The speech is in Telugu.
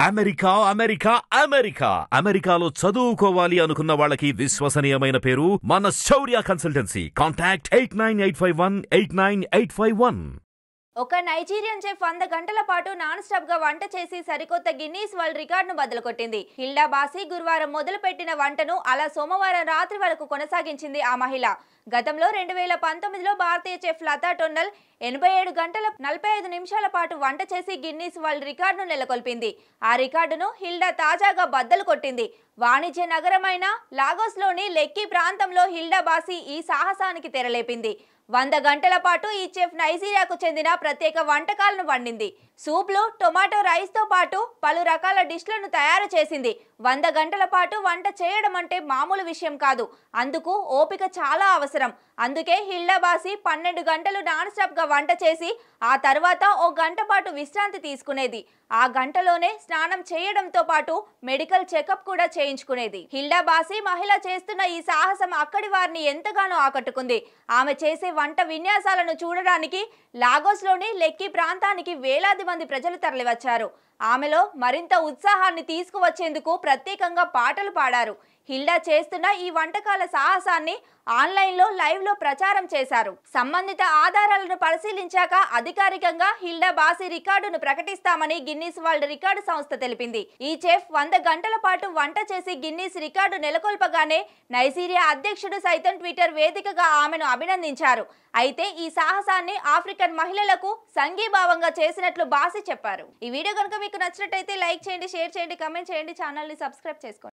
America America America. అమెరికాలో చదువుకోవాలి అనుకున్న వాళ్ళకి విశ్వసనీయమైన పేరు మన Shaurya consultancy. Contact eight nine eight five one eight nine eight five one. ఒక నైజీరియన్ చెఫ్ వంద గంటల పాటు నాన్ స్టాప్గా వంట చేసి సరికొత్త గిన్నీస్ వరల్డ్ రికార్డును బదులుకొట్టింది. హిల్డా బాసి గురువారం మొదలుపెట్టిన వంటను అలా సోమవారం రాత్రి వరకు కొనసాగించింది ఆ మహిళ. గతంలో రెండు వేల పంతొమ్మిదిలో భారతీయ చెఫ్ లతా టొన్నల్ ఎనభై ఏడు గంటల నలభై ఐదు నిమిషాల పాటు వంట చేసి గిన్నీస్ వరల్డ్ రికార్డును నెలకొల్పింది. ఆ రికార్డును హిల్డా తాజాగా బద్దలు కొట్టింది వాణిజ్య నగరమైన లాగోస్లోని లెక్కీ ప్రాంతంలో హిల్డా బాసి ఈ సాహసానికి తెరలేపింది. వంద గంటల పాటు ఈ చెఫ్ నైజీరియాకు చెందిన ప్రత్యేక వంటకాలను వండింది. సూప్లు టొమాటో రైస్తో పాటు పలు రకాల డిష్లను తయారు చేసింది. వంద గంటల పాటు వంట చేయడం అంటే మామూలు విషయం కాదు. అందుకు ఓపిక చాలా అవసరం. అందుకే హిల్డాబాసి పన్నెండు గంటలు నాన్ స్టాప్గా వంట చేసి ఆ తర్వాత ఓ గంట పాటు విశ్రాంతి తీసుకునేది. ఆ గంటలోనే స్నానం చేయడంతో పాటు మెడికల్ చెకప్ కూడా చేయించుకునేది. హిల్లాబాసి మహిళ చేస్తున్న ఈ సాహసం అక్కడి వారిని ఎంతగానో ఆకట్టుకుంది. ఆమె చేసే వంట విన్యాసాలను చూడడానికి లాగోస్లోని లెక్కీ ప్రాంతానికి వేలాది మంది ప్రజలు తరలివచ్చారు. ఆమెలో మరింత ఉత్సాహాన్ని తీసుకువచ్చేందుకు ప్రత్యేకంగా పాటలు పాడారు. హిల్డా చేస్తున్న ఈ వంటకాల సాహసాన్ని ఆన్లైన్లో లైవ్లో ప్రచారం చేశారు. సంబంధిత ఆధారాలను పరిశీలించాక అధికారికంగా హిల్డా బాసి రికార్డును ప్రకటిస్తామని గిన్నీస్ వరల్డ్ రికార్డు సంస్థ తెలిపింది. ఈ చెఫ్ వంద గంటల పాటు వంట చేసి గిన్నీస్ రికార్డు నెలకొల్పగానే నైజీరియా అధ్యక్షుడు సైతం ట్విట్టర్ వేదికగా ఆమెను అభినందించారు. అయితే ఈ సాహసాన్ని ఆఫ్రికన్ మహిళలకు సంఘీభావంగా చేసినట్లు బాసి చెప్పారు. ఈ వీడియో కనుక మీకు నచ్చినట్టయితే లైక్ చేయండి షేర్ చేయండి కమెంట్ చేయండి ఛానల్ని సబ్స్క్రైబ్ చేసుకోండి.